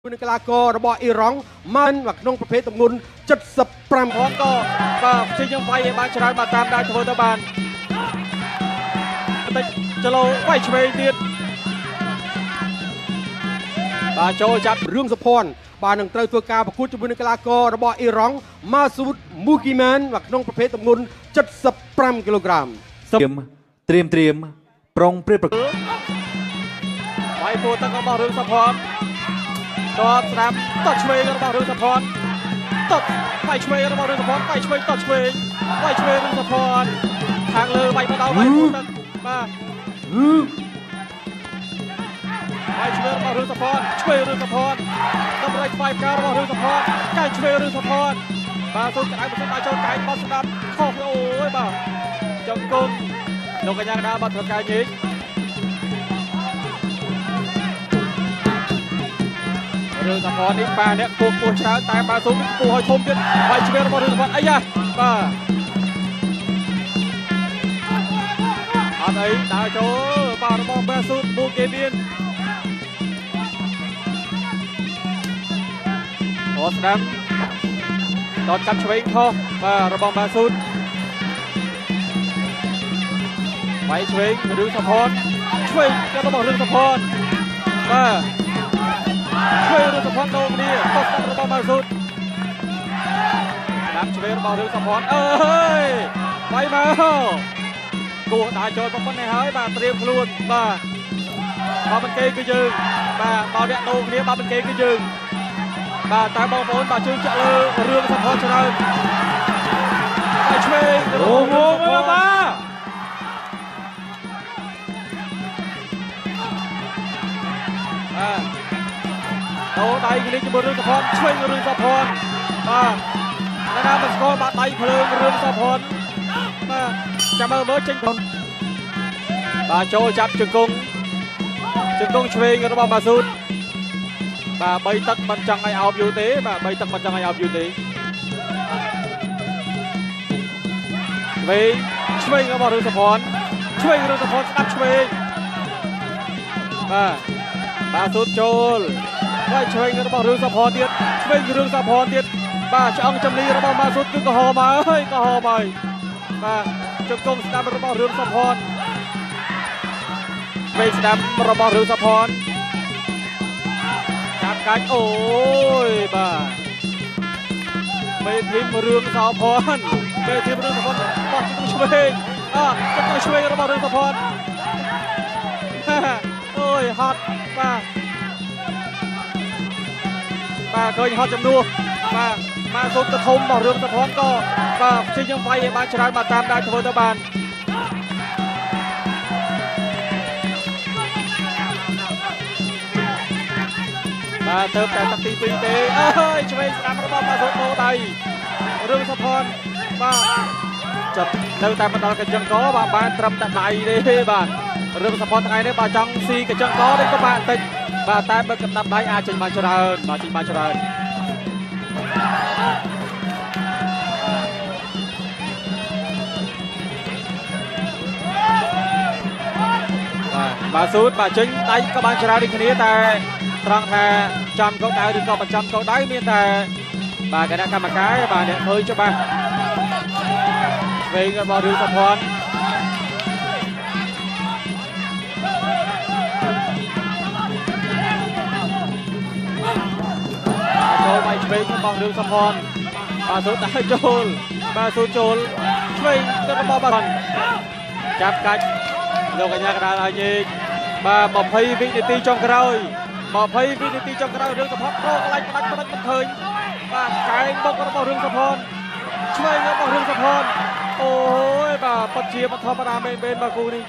នឹងកីឡាកររបស់អ៊ីរ៉ង់ម៉ានមកក្នុងប្រភេទទម្ងន់75ផងក៏បាទព្យាយាមវាយឲ្យបានច្រើនបាទតាមដានធ្វើទៅបានបន្តិចចលោវាយឆ្វេងទៀតបាទចូលចាប់រឿងសុភ័ណ្ឌបាននឹងត្រូវធ្វើការប្រកួតជាមួយនឹងកីឡាកររបស់អ៊ីរ៉ង់ម៉ាស៊ូតមូគីម៉ានមកក្នុងប្រភេទទម្ងន់75គីឡូក្រាមត្រៀមត្រៀមត្រៀមប្រុងព្រៀបប្រកួតវាយពោទឹករបស់រឿងសុផន តបស្ដាប់តឆ្វេងរបស់រឿងសុផនតបវាយឆ្វេងរបស់រឿងសុផនវាយឆ្វេងតឆ្វេងវាយឆ្វេងរឿងសុផនខាងលើវាយមកដល់វាយពោទឹកបាទវាយឆ្វេងរបស់រឿងសុផនឆ្វេងរឿងសុផនតម្រៃស្វ័យការរបស់រឿងសុផនកែឆ្វេងរឿងសុផនបាទសូមកដៅមិនដល់ចូលកែបោះស្ដាប់ខុសអូយបាទចង្គង់លោកកញ្ញាកណ្ដាលបាត់ធ្វើការញែក រឿងសផននេះប៉ាអ្នកពោះពោះច្រើនតែប៉ាស៊ុំនេះពោះឲ្យធំទៀតបាយឆ្វេងរបស់រឿងសផនអីយ៉ាបាទអត់អីដើរចូលបាទរបស់ប៉ាស៊ុំបូគេមានអូស្ដាំដតកាត់ឆ្វេងខុសបាទរបស់ប៉ាស៊ុំបាយឆ្វេងរឿងសផនឆ្វេងរបស់រឿងសផនបាទ ឆ្វេងរឿងសុភ័ណ្ឌដូរគ្នាខុសស្ដាប់របស់ម៉ៅស៊ូតដាក់ឆ្វេងរបស់រឿងសុភ័ណ្ឌអើយបាយមកគោះដាក់ចូលប៉ុណ្ណេះហើយបាទត្រៀមខ្លួនបាទបើមិនគេគឺយើងបាទបើអ្នកដូរគ្នាបើមិនគេគឺយើងបាទតែបងប្អូនបាទជឿជាក់លើរឿងសុភ័ណ្ឌច្រើនបាយឆ្វេងអូងងបាទ ដូរដៃគ្នាជាមួយរឿងសុភ័ណ្ឌឆ្វេងរឿងសុភ័ណ្ឌបាទអ្នកណាមិនស្គាល់បាត់ដៃភ្លើងរឿងសុភ័ណ្ឌបាទចាំមើលមើលចេញផងបាទចូលចាប់ជង្គង់ជង្គង់ឆ្វេងរបស់ម៉ាស៊ូតបាទបីទឹកមិនចង់ឲ្យអោបយូរទេបាទបីទឹកមិនចង់ឲ្យអោបយូរទេឆ្វេងឆ្វេងរបស់រឿងសុភ័ណ្ឌឆ្វេងរឿងសុភ័ណ្ឌស្ដាប់ឆ្វេងបាទបាទស៊ូតចូល ហើយឆ្វេងរបស់រឿងសុផនទៀតឆ្វេងរឿងសុផនទៀតបាទឆ្អឹងចំនីរបស់ម៉ាស៊ុតគឺក្រហមហើយក្រហមហើយបាទជង្គង់ស្ដាំរបស់រឿងសុផនឆ្វេងស្ដាំរបស់រឿងសុផនចាប់កាច់អូយបាទមេធីមរឿងសុផនមេធីមរឿងសុផនបោះជង្គង់ឆ្វេងអ่ะជង្គង់ឆ្វេងរបស់រឿងសុផនអូយហត់បាទ បាទឃើញហត់ចំនួនបាទបាទសូមទៅធំរបស់រឿងសុភ័ណ្ឌក៏បាទព្យាយាមវាយឲ្យបានច្រើនបាទតាមដានធ្វើទៅបានបាទទៅតែទឹកទី2ទេអើយឆ្វេងស្ដាំរបស់បាទសូមដោដៃរឿងសុភ័ណ្ឌបាទចាប់នៅតែមិនដល់កញ្ចឹងកបាទបានត្រឹមតែដៃទេបាទរឿងសុភ័ណ្ឌថ្ងៃនេះបាទចង់ស៊ីកញ្ចឹងកនេះក៏បានបន្តិច បាទតែបើកំដាប់ដៃអាចចេញបានច្រើនបាទចេញបានច្រើនបាទបាទស៊ូតបាទចេញដៃក៏បានច្រើនដូចគ្នាតែត្រង់ថាចំកោដៅឬក៏បញ្ចំកោដៅមានតែបាទគណៈកម្មការបាទអ្នកធ្វើច្បាស់ឆ្វេងរបស់រឿងសុភ័ណ្ឌ វេងរបស់រឿងសុផនបាទសូដើរចូលបាទសូចូលឆ្វេងទៅរបស់បាទចាប់កាច់លោកកញ្ញាកណ្ដាលឲ្យញែកបាទ20វិនាទីចុងក្រោយ20វិនាទីចុងក្រោយរឿងសុផនប្រកន្លាច់ផ្ដាច់ផ្ដាច់មិនឃើញបាទកែងបុករបស់រឿងសុផនឆ្វេងរបស់រឿងសុផនអូយបាទពិតជាមិនធម្មតាមែនមែនបាទគូនេះ